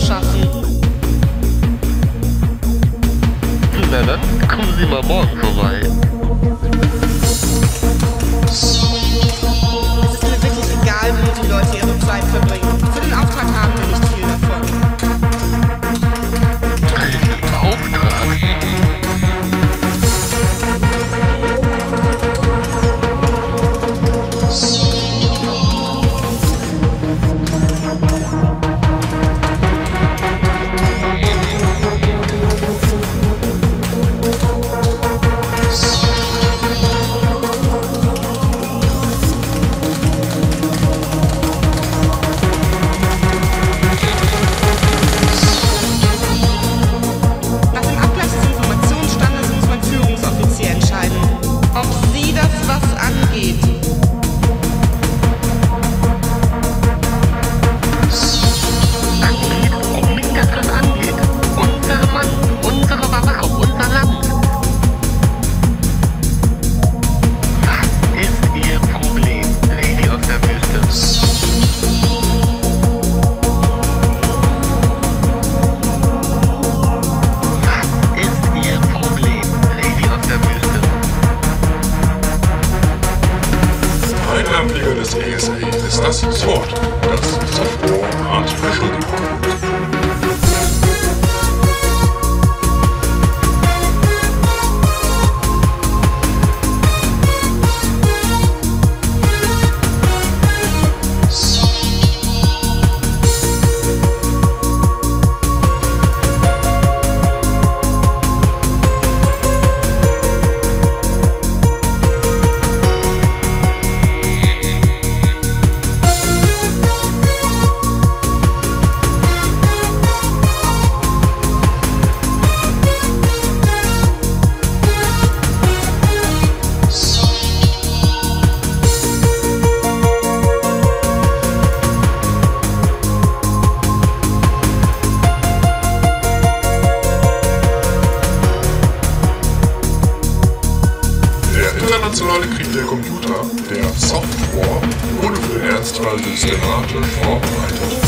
erschaffen. Na dann, kommen Sie mal morgen vorbei. Asphalt ist der harte Vorbereitung.